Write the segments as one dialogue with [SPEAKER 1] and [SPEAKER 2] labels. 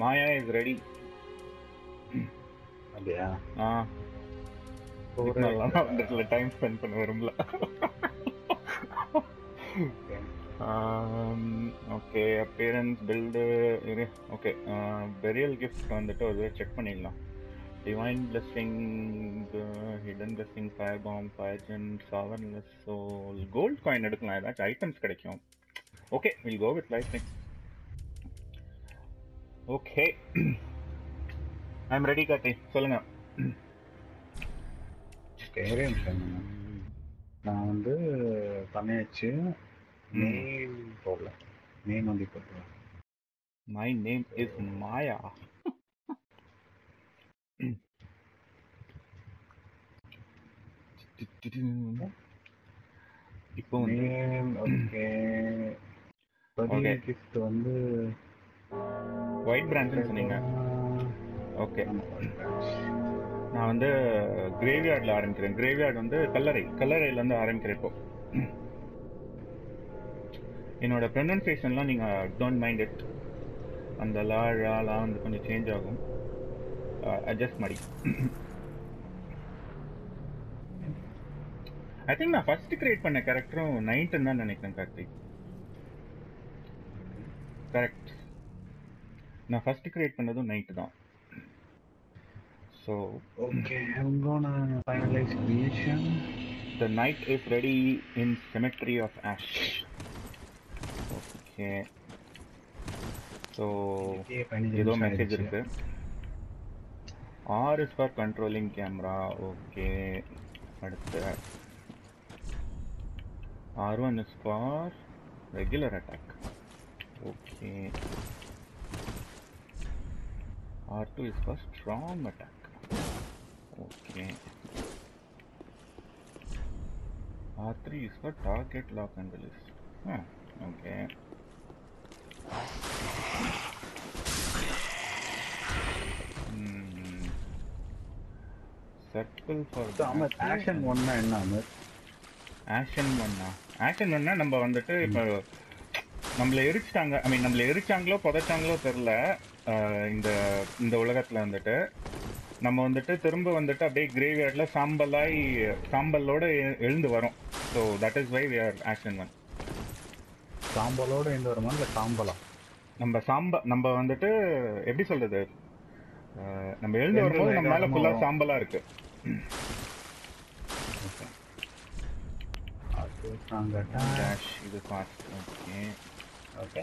[SPEAKER 1] Maya is ready
[SPEAKER 2] அப்படியா?
[SPEAKER 1] ஆ.
[SPEAKER 2] ஒரு
[SPEAKER 1] time spend பண்ண விரும்பல. ஓகே. அப்பியரன்ஸ் பில்டு இரு ஓகே பெரியல் கிஃப்ட் வந்துட்டு ஒரு செக் பண்ணிடலாம். Divine blessing hidden blessing fire bomb fire gem sovereignless soul gold coin எடுக்கலாம். ஏதாச்சும் ஐட்டம்ஸ் கிடைக்கும். Okay will go with life okay I am ready Karthi சொல்லுங்க
[SPEAKER 2] ஒரே நிமிஷம். நான் வந்து பண்ணியாச்சு. நேம் போடல. நேம் வந்து போடுறேன்.
[SPEAKER 1] My name is Maya. இப்போ
[SPEAKER 2] நேம் ஓகே வந்து
[SPEAKER 1] ஒயிட் பிரான்ச்னு சொன்னீங்க. ஓகே நான் வந்து கிரேவியார்டில் ஆரம்பிக்கிறேன். கிரேவியார்டு வந்து கல்லறை. கல்லறையிலேருந்து ஆரம்பிக்கிறேன் இப்போ. என்னோட ப்ரொனன்சியேஷன்லாம் நீங்கள் டோன்ட் மைண்ட் இட் அந்த லா ழாலாம் வந்து கொஞ்சம் சேஞ்ச் ஆகும். அட்ஜஸ்ட் மாதிரி ஐ திங்க் நான் ஃபர்ஸ்ட் கிரியேட் பண்ண கேரக்டரும் நைன்ட்டுன்னு தான் நினைக்கிறேன் கார்த்திக். கரெக்ட் நான் ஃபர்ஸ்ட் கிரியேட் பண்ணதும் நைட்டு தான். So
[SPEAKER 2] okay finalize creation.
[SPEAKER 1] The knight is ready in Cemetery of Ash. Okay. So,
[SPEAKER 2] Okay, finally
[SPEAKER 1] ஏதோ மெசேஜ். இருக்கு. R is for controlling camera okay அடுத்து. R one is for regular attack okay R two is for strong attack okay R3 is for target lock and release. Huh, okay. Hmm. Circle for
[SPEAKER 2] So, அமர் action ஒன்னா என்ன Amar
[SPEAKER 1] action ஒன்னா action ஒன்னா நம்ம வந்துட்டு இப்போ நம்மள எரிச்சிட்டாங்க ஐ மீன் நம்மள எரிச்சாங்களோ புதைச்சாங்களோ தெரில இந்த இந்த உலகத்தில் வந்துட்டு நம்ம வந்துட்டு திரும்ப வந்துட்டு அப்படியே கிரேவியார்டில் சாம்பலாய் சாம்பலோடு எழுந்து வரும். So that is why we are action one
[SPEAKER 2] சாம்பலோடு எழுந்து வருமா இல்லை சாம்பலா?
[SPEAKER 1] நம்ம சாம்ப நம்ம வந்துட்டு எப்படி சொல்கிறது நம்ம எழுந்து வரும்போது நம்ம மேலே
[SPEAKER 2] ஃபுல்லாக சாம்பலாக
[SPEAKER 1] இருக்குது இது ஃபாஸ்ட் ஓகே
[SPEAKER 2] ஓகே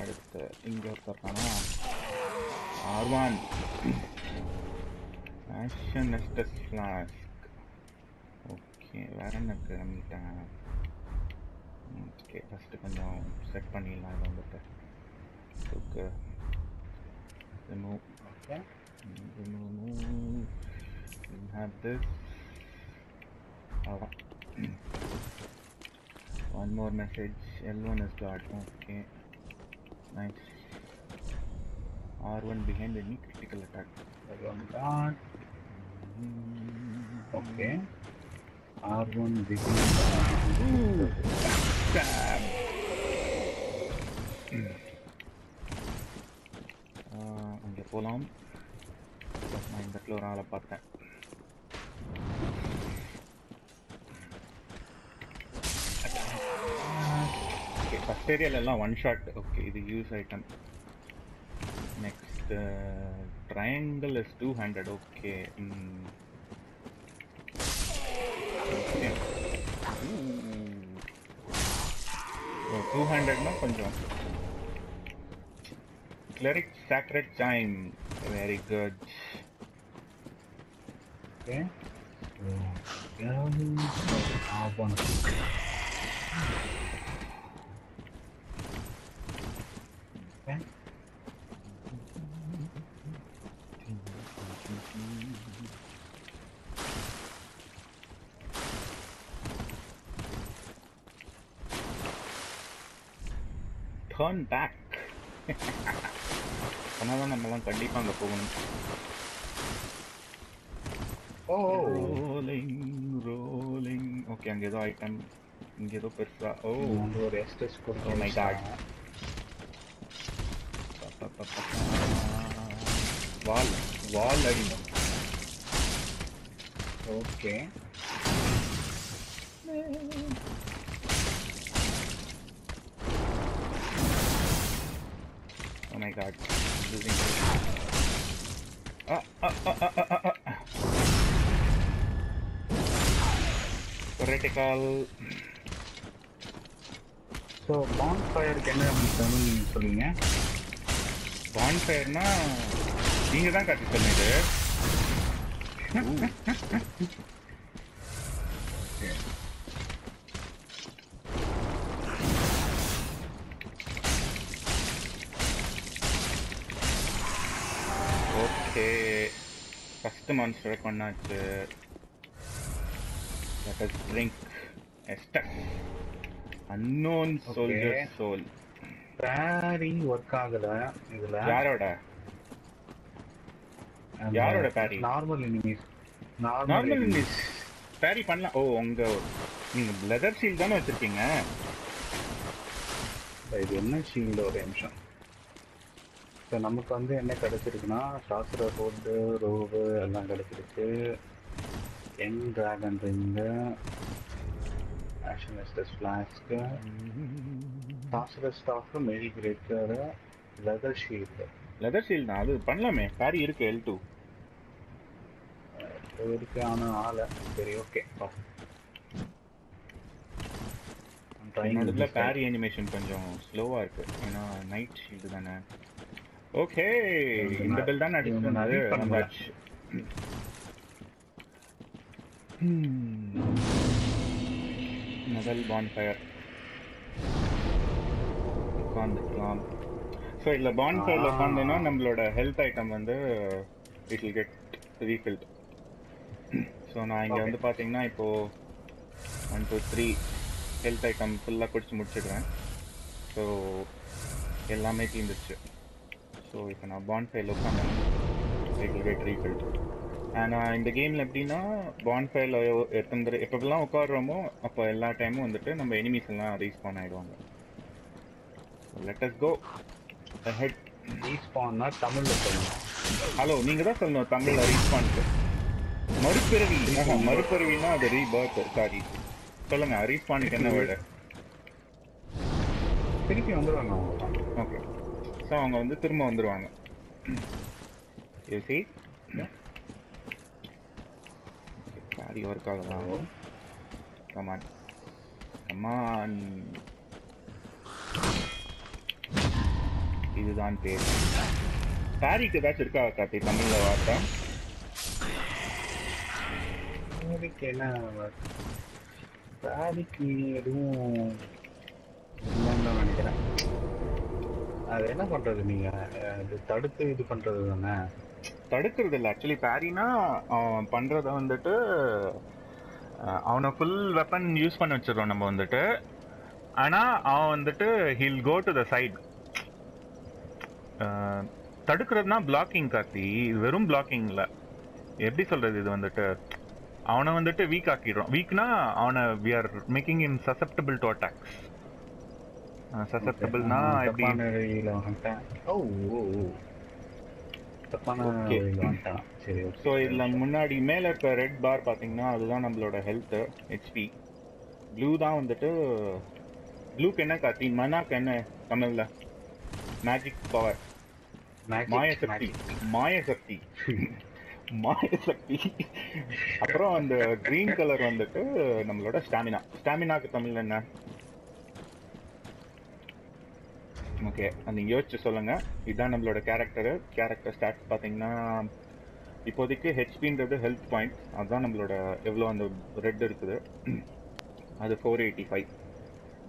[SPEAKER 1] அடுத்து இங்கே பார்த்தோம்னா R1 Action is the flask. Okay, where am I going to have? Okay, first of all, set Okay. Remove.
[SPEAKER 2] Remove,
[SPEAKER 1] remove. We have this. One more message, L1 is blocked, okay. Nice. R1 behind any critical attack.
[SPEAKER 2] டாட் okay R one
[SPEAKER 1] Damn. Ah, அங்கே போகலாம் நான் இந்த இடத்துல ஒரு ஆளை பார்த்தேன். Okay first ஏரியால எல்லாம் ஒன் ஷாட் ஓகே இது use item next uh, triangle is 200 okay mm. okay. Oh, 200 no, konjam cleric sacred
[SPEAKER 2] chime. Very good. Okay. So, down, down, down, down.
[SPEAKER 1] Turn back தான் நம்மலாம் கண்டிப்பாக அங்கே போகணும்
[SPEAKER 2] ஓ
[SPEAKER 1] ரோலிங் ரோலிங் ஓகே அங்கே ஏதோ item இங்கே ஏதோ பெருசா ஓ
[SPEAKER 2] வந்து ஒரு எஸ்டேஜ்
[SPEAKER 1] Oh. My God. வால் வால் அடிக்கும்
[SPEAKER 2] okay
[SPEAKER 1] God. Losing. Ah, ah, ah, ah, ah, ah, ah. Critical.
[SPEAKER 2] So bond ஃபயருக்கு என்ன தமிழ் சொல்லுங்க
[SPEAKER 1] பான்ஃபயர்னா நீங்க தான் காட்டி சொன்னது ஓகே ஃபஸ்ட்டு மான்ஸ்டர் கொண்டாச்சு let us drink எஸ்டக் unknown soldier. Soul
[SPEAKER 2] parry work ஆகல இதுல
[SPEAKER 1] யாரோட யாரோட parry?
[SPEAKER 2] Normal enemies
[SPEAKER 1] normal miss parry பண்ணலாம் ஓ உங்க நீங்க லெதர் ஷீல் தானே வச்சிருக்கீங்க
[SPEAKER 2] இது என்ன ஷீல்டு ஒரு நிமிஷம் இப்போ நமக்கு வந்து என்ன கிடைச்சிருக்குன்னா சாஸ்திர போர்டு ரோவு எல்லாம் கிடைச்சிருக்கு. Young dragon ring ashen estus flask சாஸ்திர staff mail breaker leather shield
[SPEAKER 1] leather shield தான் அது பண்ணலாமே. பேரி இருக்கு எல் டூ
[SPEAKER 2] இருக்கு ஆனால் ஆளை. சரி ஓகே
[SPEAKER 1] என்னோடதுல பேரி அனிமேஷன் கொஞ்சம் ஸ்லோவா இருக்கு. ஏன்னா நைட் ஷீல்டு தானே. ஓகே இந்த பில் தான்
[SPEAKER 2] பண்ணல.
[SPEAKER 1] வந்தாச்சு Hmm. முதல் பான்ஃபயர் உட்காந்துக்கலாம் ஸோ இதில் பான்ஃபயரில். உட்காந்தோன்னா நம்மளோட ஹெல்த் ஐட்டம் வந்து it will get refilled so நான் இங்கே. வந்து பார்த்தீங்கன்னா இப்போது one two three health item ஃபுல்லாக குடிச்சு முடிச்சிடுறேன் ஸோ எல்லாமே தீர்ந்துச்சு ஸோ இப்போ நான் பான்ஃபயரில் உட்காந்தேன் இட் வில் கெட் ரீஃபில்ட் ஆனால் இந்த கேமில் எப்படின்னா பான்ஃபயரில் எத்தனை தடவை எப்போல்லாம் உட்காடுறோமோ அப்போ எல்லா டைமும் வந்துட்டு நம்ம எனிமீஸ் எல்லாம் ரீஸ்பான் ஆகிடுவாங்க லெட் அஸ் கோ ஹெட்
[SPEAKER 2] ரீஸ்பான்னா தமிழில் சொல்லணும்.
[SPEAKER 1] ஹலோ நீங்கள் தான் சொல்லணும் தமிழில் ரீஸ்பான்க்கு மறுபிறவி. மறுபிறவின்னா அது ரீபர்த் சாரி சொல்லுங்க ரீஸ்பானுக்கு என்ன வேர்டு
[SPEAKER 2] திருப்பி வந்துடுவாங்க
[SPEAKER 1] ஓகே ஸோ அவங்க வந்து திரும்ப வந்துடுவாங்க யூ சி சாரி ஒர்க் ஆகலாம் கமான் கமான் இதுதான் பேர். சாரிக்கு ஏதாச்சும் இருக்கா கார்த்தி? தமிழ்ல வார்த்தை.
[SPEAKER 2] சாரிக்கு என்ன சாரிக்கு எதுவும் இல்லைன்னு தான் நினைக்கிறேன். அது என்ன பண்றது நீங்க? இது தடுத்து இது பண்றது தானே?
[SPEAKER 1] தடுக்கிறது இல்லை ஆக்சுவலி பேரினா அவன் பண்றத வந்துட்டு அவனை ஃபுல் வெப்பன் யூஸ் பண்ண வச்சிடறோம் நம்ம வந்துட்டு. ஆனா அவன் வந்துட்டு he'll go to the side தடுக்கிறதுனா blocking Karthi. இது வெறும் பிளாக்கிங் எப்படி சொல்றது இது வந்துட்டு? அவனை வந்துட்டு வீக் ஆக்கிடுறோம். வீக்னா அவனை we are making him susceptible to attacks சசப்டபிள்னா
[SPEAKER 2] வழியில வந்துட்டேன் ஓ ஓ ஓ. தப்பான. வழியில வந்துட்டேன் சரி.
[SPEAKER 1] ஸோ இதில் முன்னாடி மேலே இருக்க ரெட் பார் பார்த்தீங்கன்னா அதுதான் நம்மளோட ஹெல்த்து ஹெச்பி ப்ளூ தான் வந்துட்டு ப்ளூக்கு என்ன காத்தி மனாக்கு என்ன தமிழில் மேஜிக் பவர் மாயசக்தி. மாயசக்தி மாயசக்தி அப்புறம் அந்த கிரீன் கலர் வந்துட்டு நம்மளோட ஸ்டாமினா ஸ்டாமினாக்கு தமிழ் என்ன ஓகே. அந்த யோசிச்சு சொல்லுங்க. இதுதான் நம்மளோட கேரக்டரு கேரக்டர் ஸ்டாட்ஸ் பார்த்தீங்கன்னா இப்போதைக்கு ஹெச்பின்றது ஹெல்த் பாயிண்ட் அதுதான் நம்மளோட எவ்வளோ அந்த ரெட் இருக்குது. அது ஃபோர் எயிட்டி ஃபைவ்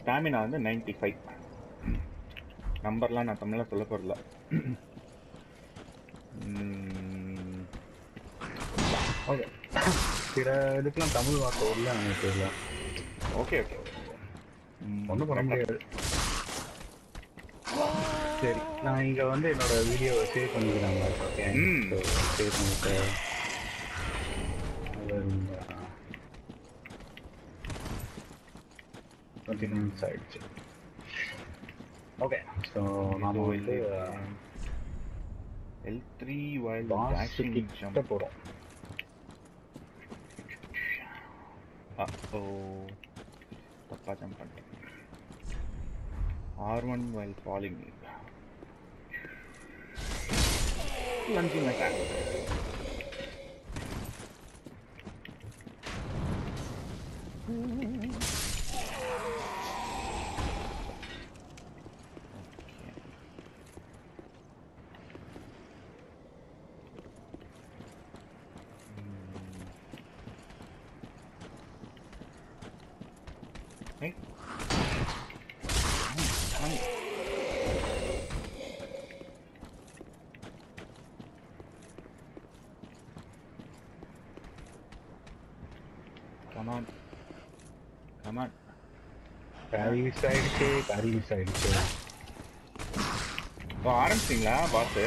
[SPEAKER 1] ஸ்டாமினா வந்து நைன்டி ஃபைவ் நம்பர்லாம் நான் தமிழில் சொல்ல போகிறல
[SPEAKER 2] Okay. சில இதுக்கெல்லாம் தமிழ் வார்த்தை இல்ல எனக்கு தெரியல.
[SPEAKER 1] Okay okay.
[SPEAKER 2] ஒன்றும் பண்ண முடியாது. சரி நான் இங்க வந்து என்னோட வீடியோவை சேவ் பண்ணிக்கிறேன் ஓகே
[SPEAKER 1] ம்.
[SPEAKER 2] சேவ் பண்ணிட்டு டுவெண்ட்டி மினிட்ஸ் ஆயிடுச்சு. ஓகே ஸோ நாம வந்து
[SPEAKER 1] L three while
[SPEAKER 2] boss
[SPEAKER 1] dashing
[SPEAKER 2] கிட்ட
[SPEAKER 1] ஜம்ப்
[SPEAKER 2] போறோம்.
[SPEAKER 1] ஓ ஜம்ப் பண்ணிட்டேன். R one while falling lunging attack Hey.
[SPEAKER 2] Parry miss ஆயிடுச்சு பேரி மிஸ் ஆயிடுச்சு
[SPEAKER 1] இப்போ ஆரம்பிச்சிங்களா? பாத்து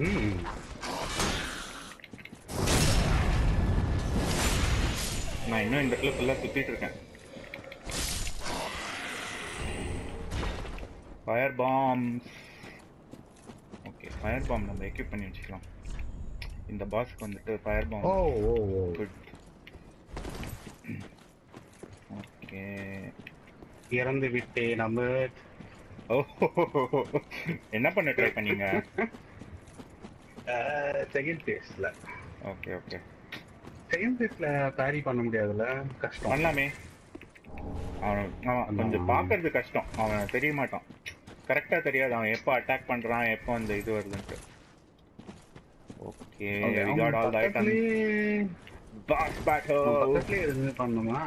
[SPEAKER 2] ம்.
[SPEAKER 1] நான் இன்னும் இந்த இடத்துல ஃபுல்லாக சுத்திட்டு இருக்கேன். Fire bombs okay fire bomb நம்ம எக்யூப் பண்ணி வச்சுக்கலாம். இந்த பாஸ்க்கு வந்துட்டு ஃபயர் பாம்
[SPEAKER 2] ஓ ஓ ஓ.
[SPEAKER 1] குட் ஓகே
[SPEAKER 2] இறந்து விட்டேன்
[SPEAKER 1] ஓ என்ன பண்ண ட்ரை பண்ணீங்க?
[SPEAKER 2] செகண்ட் பேஸ்ல
[SPEAKER 1] ஓகே ஓகே
[SPEAKER 2] செகண்ட் பேஸ்ல பேரி பண்ண முடியாதுல்ல? கஷ்டம்.
[SPEAKER 1] பண்ணலாமே. அவன் அவன் கொஞ்சம் பார்க்கறது கஷ்டம். அவன் தெரிய மாட்டான். கரெக்டா தெரியாது. அவன் எப்போ அட்டாக் பண்றான் எப்போ அந்த இது வருதுன்ட்டு. ஓகே
[SPEAKER 2] பக்கத்துலயே இருந்து பண்ணுமா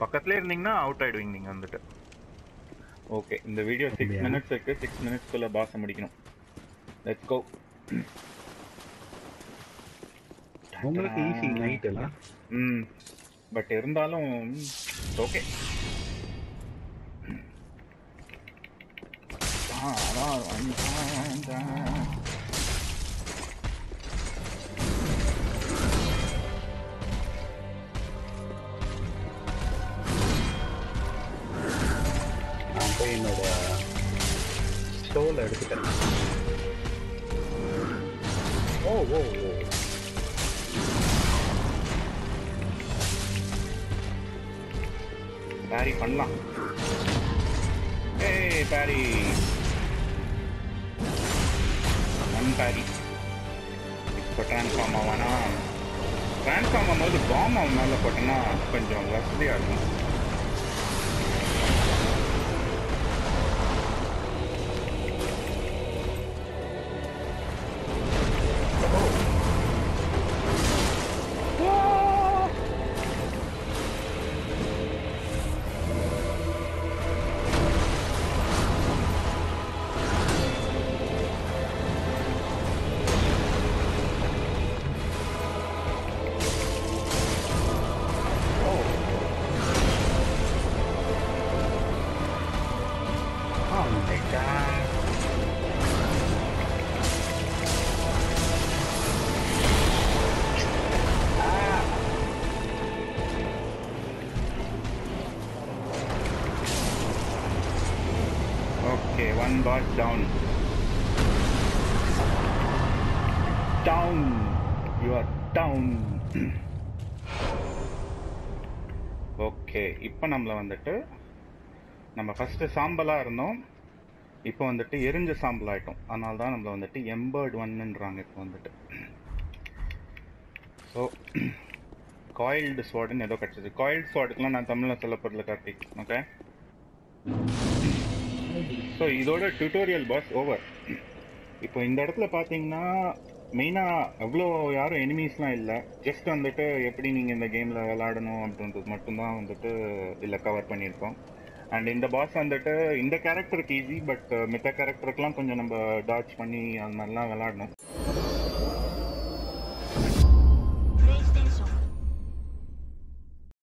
[SPEAKER 1] பக்கத்துல இருந்தீங்கன்னா அவுட் ஆயிடுவீங்க நீங்க வந்துட்டு. ஓகே இந்த வீடியோ சிக்ஸ்? மினிட்ஸ் இருக்கு. சிக்ஸ் மினிட்ஸ்க்குள்ள பாஸ் முடிக்கணும். லெட்ஸ் கோ
[SPEAKER 2] உங்களுக்கு ஈஸி நைட் இல்ல
[SPEAKER 1] ம். பட் இருந்தாலும் ஓகே
[SPEAKER 2] நான் ஸ்டோல எடுத்துட்டேன். ஓ ஓ ஓ.
[SPEAKER 1] பேரி பண்ணலாம். ஏய் பேரி ஒன் பேரி இப்போ டிரான்ஸ்ஃபார்ம் ஆவானா? டிரான்ஸ்ஃபார்ம் ஆகும்போது பாம் அவன் மேலே போட்டோன்னா கொஞ்சம் வசதியாக இருக்கும். Okay one bot down down You are down okay இப்போ நம்மள வந்துட்டு நம்ம ஃபஸ்ட்டு சாம்பலாக இருந்தோம். இப்போ வந்துட்டு எரிஞ்ச சாம்பல் ஆகிட்டோம் அதனால தான் நம்மளை வந்துட்டு எம்பர்ட் ஒன்னுன்றாங்க இப்போ வந்துட்டு. ஸோ காயில்டு ஸ்வாடுன்னு ஏதோ கிடச்சிது காயில்டு ஸ்வாடுக்குலாம் நான் தமிழில் சொல்ல போகிறதில்ல கார்த்திக். ஓகே ஸோ இதோட டியூட்டோரியல் பாஸ் ஓவர் இப்போ இந்த இடத்துல பார்த்தீங்கன்னா மெயினாக அவ்வளோ யாரும் எனிமீஸ்லாம் இல்லை. ஜஸ்ட் வந்துட்டு எப்படி நீங்கள் இந்த கேமில் விளாடணும் அப்படின்றது மட்டும்தான் வந்துட்டு இதில் கவர் பண்ணியிருக்கோம். அண்ட் இந்த பாஸ் வந்துட்டு இந்த கேரக்டருக்கு ஈஸி பட் மித்த கேரக்டருக்குலாம் கொஞ்சம் நம்ம டாச் பண்ணி அது மாதிரிலாம் விளாடணும்